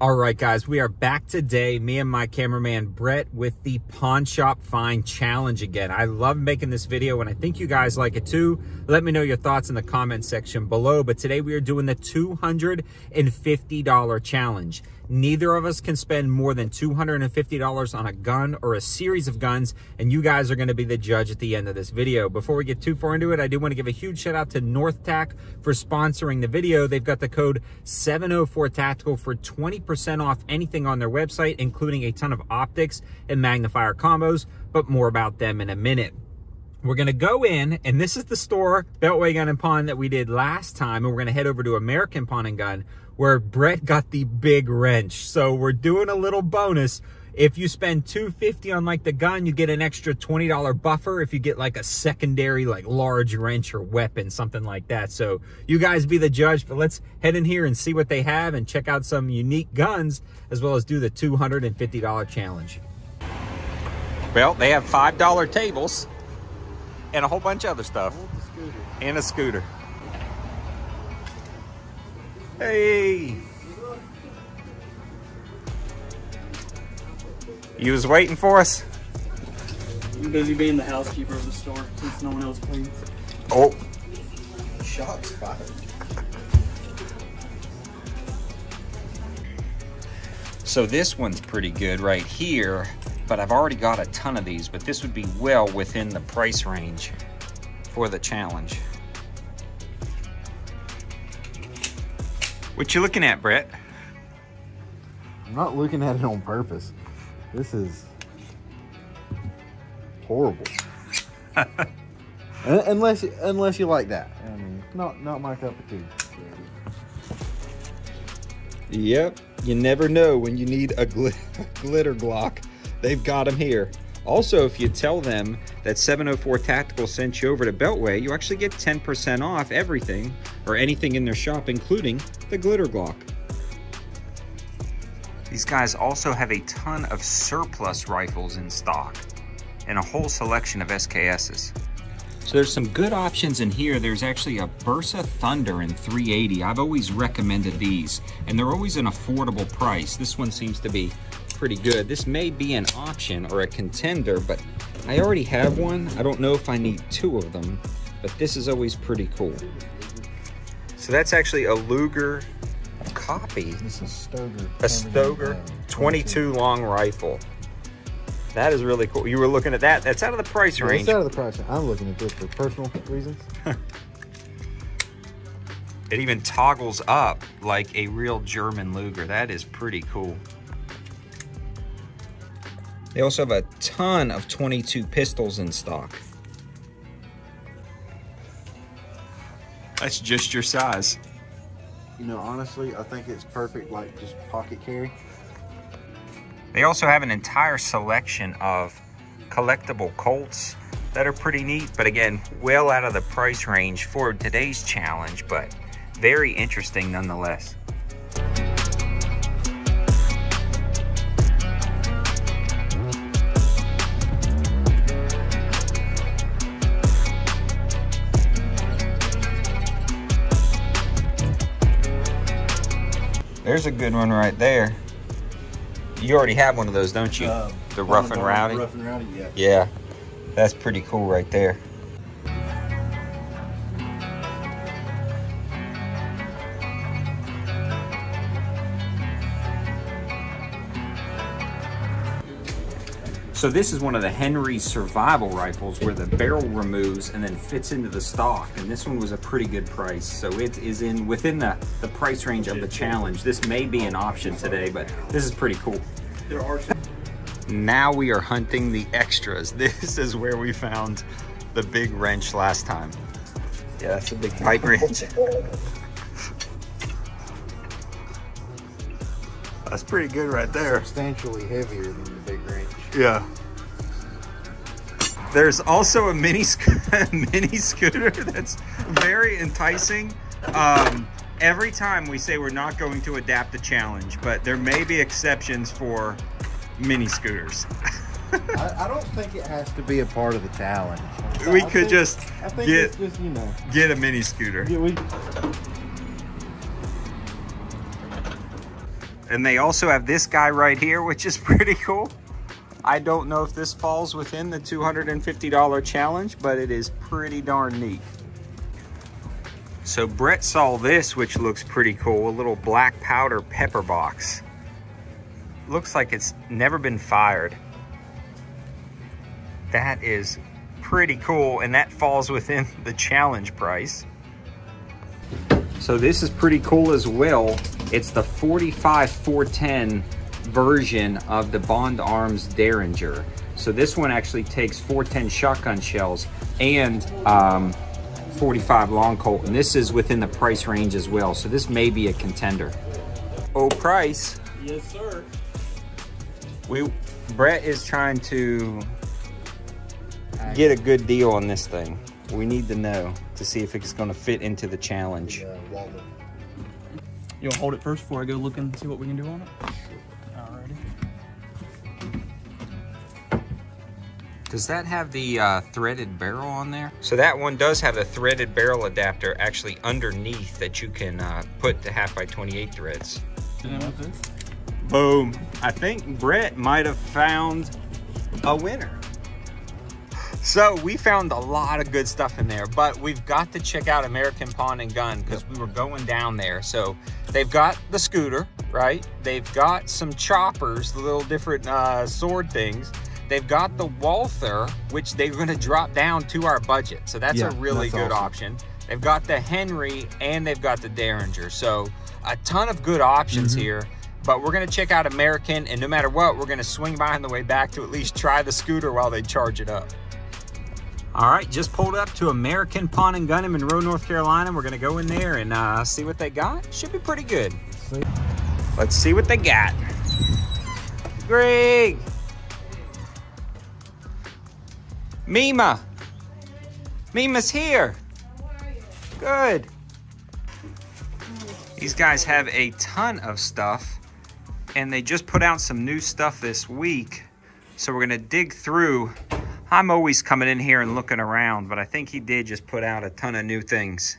All right, guys, we are back today, me and my cameraman Brett, with the Pawn Shop Find Challenge again. I love making this video, and I think you guys like it too. Let me know your thoughts in the comment section below. But today we are doing the $250 challenge. Neither of us can spend more than $250 on a gun or a series of guns, and you guys are going to be the judge at the end of this video. Before we get too far into it, I do want to give a huge shout out to North Tac for sponsoring the video. They've got the code 704 Tactical for 20% off anything on their website, including a ton of optics and magnifier combos, but more about them in a minute. We're going to go in, and this is the store, Beltway Gun and Pawn, that we did last time, and we're going to head over to American Pawn and Gun, where Brett got the big wrench. So we're doing a little bonus. If you spend 250 on like the gun, you get an extra $20 buffer if you get like a secondary like large wrench or weapon, something like that. So you guys be the judge, but let's head in here and see what they have and check out some unique guns as well as do the $250 challenge. Well, they have $5 tables and a whole bunch of other stuff. And a scooter. Hey. You was waiting for us? I'm busy being the housekeeper of the store since no one else cleans. Oh. Shots fired. So this one's pretty good right here, but I've already got a ton of these, but this would be well within the price range for the challenge. What you looking at, Brett? I'm not looking at it on purpose. This is horrible. Unless unless you like that. I mean, not not my cup of tea. Yep, you never know when you need a gl glitter Glock. They've got them here. Also, if you tell them that 704 Tactical sent you over to Beltway, you actually get 10% off everything or anything in their shop, including the glitter Glock. These guys also have a ton of surplus rifles in stock and a whole selection of SKSs. So there's some good options in here. There's actually a Bersa Thunder in 380. I've always recommended these and they're always an affordable price. This one seems to be pretty good. This may be an option or a contender, but I already have one. I don't know if I need two of them, but this is always pretty cool. So that's actually a Luger copy, This is Stoeger. a Stoeger 22 long rifle. That is really cool. You were looking at that. That's out of the price range. It's out of the price. Range. I'm looking at this for personal reasons. It even toggles up like a real German Luger. That is pretty cool. They also have a ton of 22 pistols in stock. That's just your size. You know, honestly, I think it's perfect, like just pocket carry. They also have an entire selection of collectible Colts that are pretty neat, but again, well out of the price range for today's challenge, but very interesting nonetheless. There's a good one right there. You already have one of those, don't you? Um, the rough and rowdy? Rough and rowdy, yeah. Yeah, that's pretty cool right there. So this is one of the Henry survival rifles where the barrel removes and then fits into the stock. And this one was a pretty good price. So it is in within the, the price range of the challenge. This may be an option today, but this is pretty cool. There are some. Now we are hunting the extras. This is where we found the big wrench last time. Yeah, that's a big pipe wrench. That's pretty good right there. Substantially heavier than the big range. Yeah. There's also a mini sc- mini scooter that's very enticing. Um, every time we say we're not going to adapt the challenge, but there may be exceptions for mini scooters. I, I don't think it has to be a part of the challenge. We I could think- just I think get- it's just you know. Get a mini scooter. Yeah, we, And they also have this guy right here, which is pretty cool. I don't know if this falls within the $250 challenge, but it is pretty darn neat. So Brett saw this, which looks pretty cool, a little black powder pepper box. Looks like it's never been fired. That is pretty cool, and that falls within the challenge price. So this is pretty cool as well. It's the 45 410 version of the Bond Arms Derringer. So this one actually takes 410 shotgun shells and um, 45 long Colt, and this is within the price range as well. So this may be a contender. Oh, price. Yes, sir. We Brett is trying to get a good deal on this thing. We need to know to see if it's going to fit into the challenge. You want to hold it first before I go look and see what we can do on it? Does that have the uh, threaded barrel on there? So that one does have a threaded barrel adapter actually underneath that you can uh, put the half by 28 threads. And then with this? Boom. I think Brett might have found a winner. So we found a lot of good stuff in there, but we've got to check out American Pawn and Gun because we were going down there. So they've got the scooter, right? They've got some choppers, the little different uh, sword things. They've got the Walther, which they're going to drop down to our budget. So that's Yeah, a really that's good awesome. option. They've got the Henry and they've got the Derringer. So a ton of good options Mm-hmm. here. But we're gonna check out American, and no matter what, we're gonna swing by on the way back to at least try the scooter while they charge it up. All right, just pulled up to American Pawn and Gun in Monroe, North Carolina. We're gonna go in there and uh, see what they got. Should be pretty good. Let's see what they got. Greg. Mima. Mima's here. Good. These guys have a ton of stuff and they just put out some new stuff this week. So we're gonna dig through. I'm always coming in here and looking around, but I think he did just put out a ton of new things.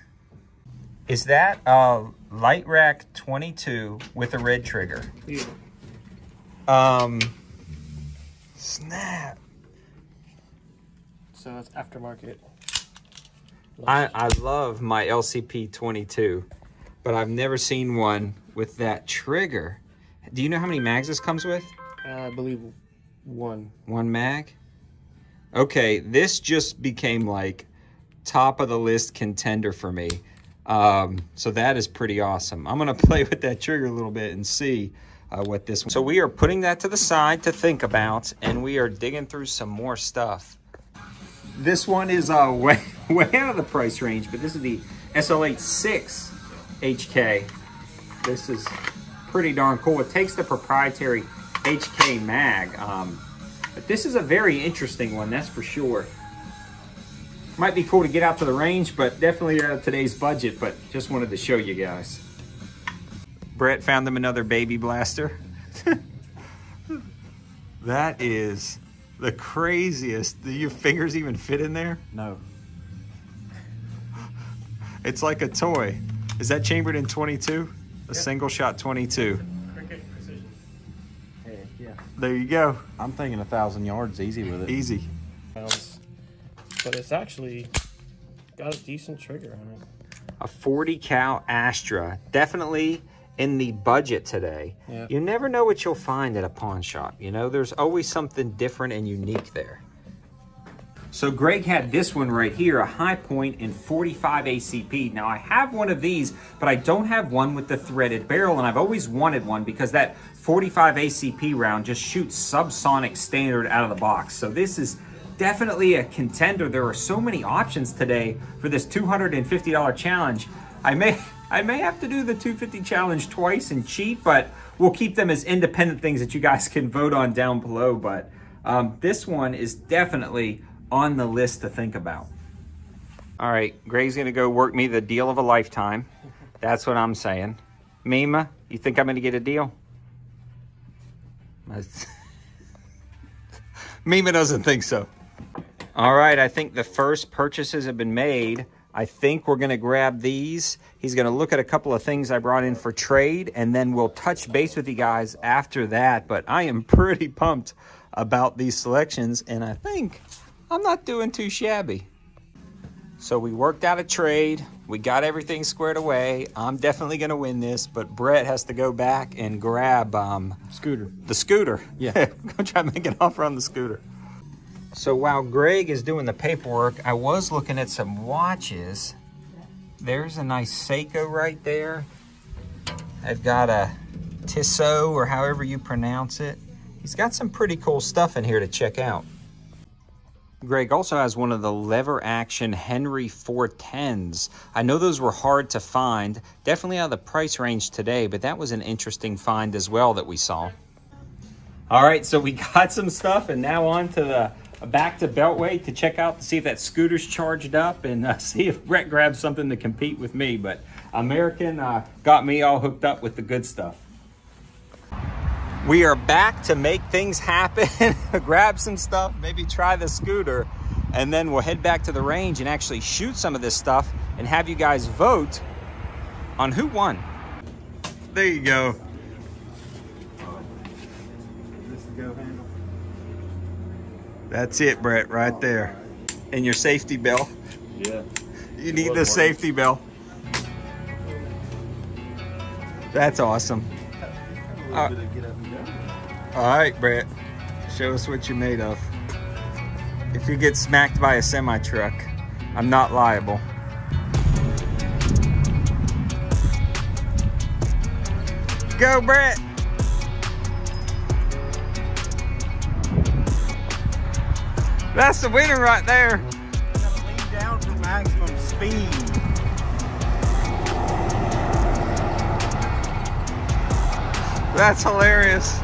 Is that a Lite Rack 22 with a red trigger? Yeah. Um, snap. So that's aftermarket. I, I love my LCP 22, but I've never seen one with that trigger. Do you know how many mags this comes with? Uh, I believe one. One mag? Okay, this just became like top of the list contender for me. Um, so that is pretty awesome. I'm gonna play with that trigger a little bit and see uh, what this one. So we are putting that to the side to think about, and we are digging through some more stuff. This one is uh, way, way out of the price range, but this is the SL86 HK. This is pretty darn cool. It takes the proprietary HK mag, um, but this is a very interesting one, that's for sure. Might be cool to get out to the range, but definitely out of today's budget, but just wanted to show you guys. Brett found them another baby blaster. that is the craziest. Do your fingers even fit in there? No. It's like a toy. Is that chambered in 22? A single shot 22. Cricket precision. Heck yeah. There you go. I'm thinking a thousand yards easy with it. Easy. But it's actually got a decent trigger on it. A 40 cal Astra. Definitely in the budget today. Yeah. You never know what you'll find at a pawn shop. You know, there's always something different and unique there. So Greg had this one right here, a Hi-Point in 45 ACP. Now I have one of these, but I don't have one with the threaded barrel, and I've always wanted one because that 45 ACP round just shoots subsonic standard out of the box. So this is definitely a contender. There are so many options today for this $250 challenge. I may I may have to do the 250 challenge twice and cheat, but we'll keep them as independent things that you guys can vote on down below. But um, this one is definitely on the list to think about. All right, Gray's gonna go work me the deal of a lifetime. That's what I'm saying. Mima, you think I'm gonna get a deal? Mima doesn't think so. All right, I think the first purchases have been made. I think we're going to grab these. He's going to look at a couple of things I brought in for trade, and then we'll touch base with you guys after that. But I am pretty pumped about these selections, and I think I'm not doing too shabby. So we worked out a trade. We got everything squared away. I'm definitely going to win this, but Brett has to go back and grab um, Scooter. the scooter. Yeah. go try to make an offer on the scooter. So while Greg is doing the paperwork, I was looking at some watches. There's a nice Seiko right there. I've got a Tissot or however you pronounce it. He's got some pretty cool stuff in here to check out. Greg also has one of the lever action Henry 410s. I know those were hard to find, definitely out of the price range today, but that was an interesting find as well that we saw. All right, so we got some stuff and now on to the back to Beltway to check out to see if that scooter's charged up and uh, see if Brett grabs something to compete with me. But American uh, got me all hooked up with the good stuff. We are back to make things happen, grab some stuff, maybe try the scooter, and then we'll head back to the range and actually shoot some of this stuff and have you guys vote on who won. There you go. That's it, Brett, right there. And your safety bell. Yeah. You need the safety bell. That's awesome. Uh, all right, Brett. Show us what you're made of. If you get smacked by a semi truck, I'm not liable. Go, Brett. That's the winner right there. Lean down maximum speed. That's hilarious.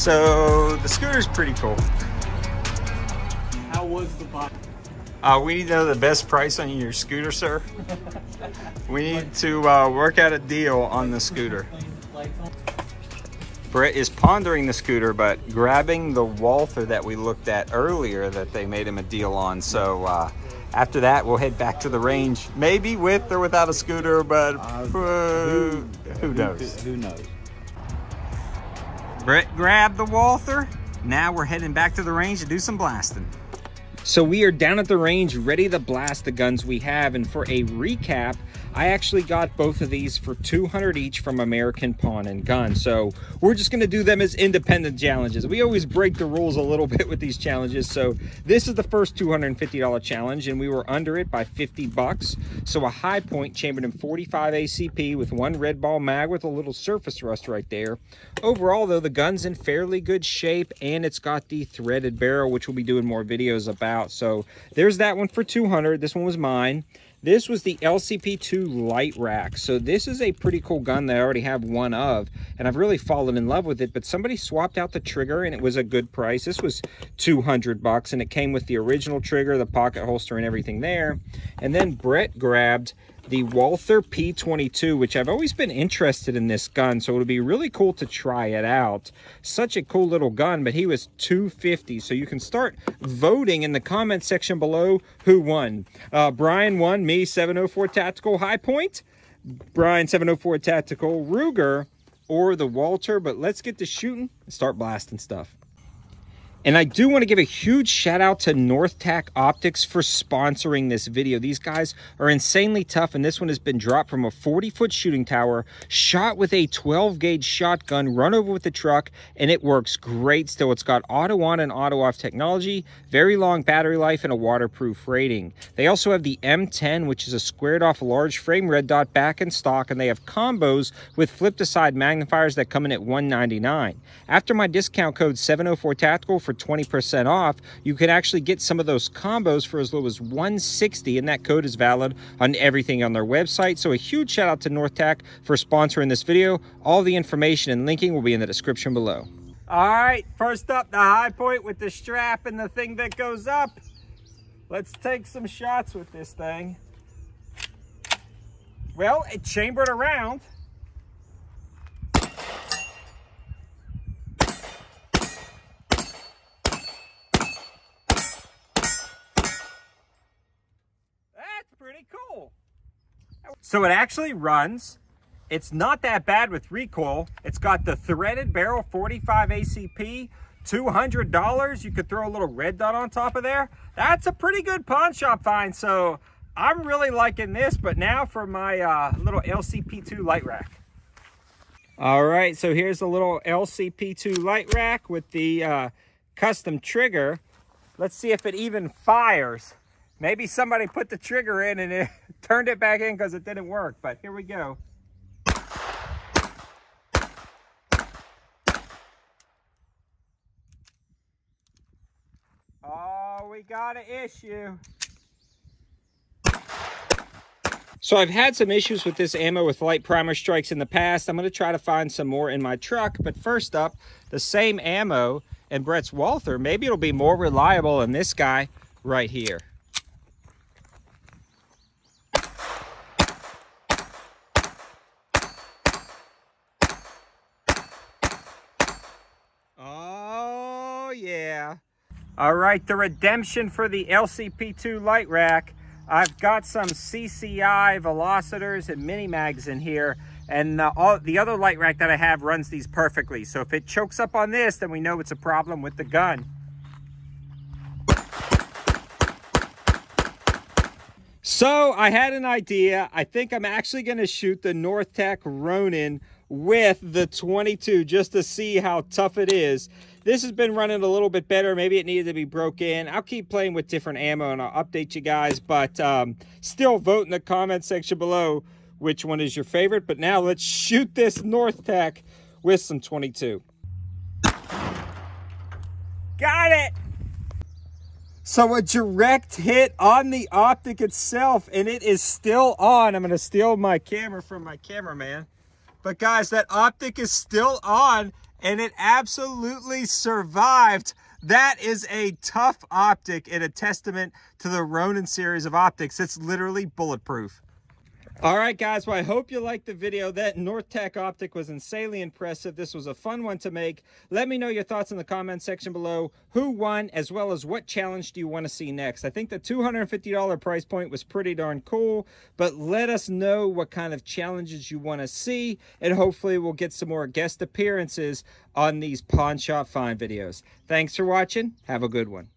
So the scooter's pretty cool. How was the bike? Uh, we need to know the best price on your scooter, sir. We need to uh, work out a deal on the scooter. Brett is pondering the scooter, but grabbing the Walther that we looked at earlier that they made him a deal on. So uh, after that, we'll head back to the range, maybe with or without a scooter, but uh, who knows? Who knows? Brett grabbed the Walther. Now we're heading back to the range to do some blasting. So we are down at the range ready to blast the guns we have. And for a recap, I actually got both of these for 200 each from American Pawn and Gun. So we're just going to do them as independent challenges. We always break the rules a little bit with these challenges. So this is the first $250 challenge and we were under it by 50 bucks. So a Hi-Point chambered in 45 ACP with one red ball mag with a little surface rust right there. Overall though, the gun's in fairly good shape and it's got the threaded barrel, which we'll be doing more videos about. So there's that one for 200. This one was mine. This was the LCP2 Lite Rack. So this is a pretty cool gun that I already have one of, and I've really fallen in love with it, but somebody swapped out the trigger and it was a good price. This was 200 bucks and it came with the original trigger, the pocket holster and everything there. And then Brett grabbed the Walther P22, which I've always been interested in this gun, so it would be really cool to try it out. Such a cool little gun, but he was 250 so you can start voting in the comment section below who won. Uh, Brian won, me 704 Tactical Hi-Point, Brian 704 Tactical Ruger, or the Walther, but let's get to shooting and start blasting stuff. And I do want to give a huge shout out to NorthTac Optics for sponsoring this video. These guys are insanely tough, and this one has been dropped from a 40-foot shooting tower, shot with a 12-gauge shotgun, run over with the truck, and it works great still. It's got auto-on and auto-off technology, very long battery life, and a waterproof rating. They also have the M10, which is a squared-off large frame red dot back in stock, and they have combos with flip-to-side magnifiers that come in at 199. After my discount code 704TACTICAL for for 20% off, you can actually get some of those combos for as low as 160 and that code is valid on everything on their website. So a huge shout out to North for sponsoring this video. All the information and linking will be in the description below. All right, first up, the Hi-Point with the strap and the thing that goes up. Let's take some shots with this thing. Well, it chambered around. pretty cool. So it actually runs. It's not that bad with recoil. It's got the threaded barrel 45 ACP, $200. You could throw a little red dot on top of there. That's a pretty good pawn shop find. So I'm really liking this, but now for my uh, little LCP2 Lite Rack. All right, so here's a little LCP2 Lite Rack with the uh, custom trigger. Let's see if it even fires. Maybe somebody put the trigger in and it turned it back in because it didn't work, but here we go. Oh, we got an issue. So I've had some issues with this ammo with light primer strikes in the past. I'm going to try to find some more in my truck. But first up, the same ammo and Brett's Walther. Maybe it'll be more reliable than this guy right here. Yeah. All right, the redemption for the LCP2 Lite Rack. I've got some CCI velocitors and mini mags in here. And all, the other Lite Rack that I have runs these perfectly. So if it chokes up on this, then we know it's a problem with the gun. So I had an idea. I think I'm actually going to shoot the North Tac Ronin with the 22 just to see how tough it is. This has been running a little bit better. Maybe it needed to be broken. I'll keep playing with different ammo and I'll update you guys. But um, still vote in the comment section below which one is your favorite. But now let's shoot this North Tac with some 22. Got it! So a direct hit on the optic itself and it is still on. I'm going to steal my camera from my cameraman. But guys, that optic is still on and it absolutely survived. That is a tough optic and a testament to the Ronin series of optics. It's literally bulletproof. All right, guys. Well, I hope you liked the video. That North Tac optic was insanely impressive. This was a fun one to make. Let me know your thoughts in the comment section below. Who won, as well as what challenge do you want to see next? I think the $250 price point was pretty darn cool, but let us know what kind of challenges you want to see, and hopefully we'll get some more guest appearances on these Pawn Shop Find videos. Thanks for watching. Have a good one.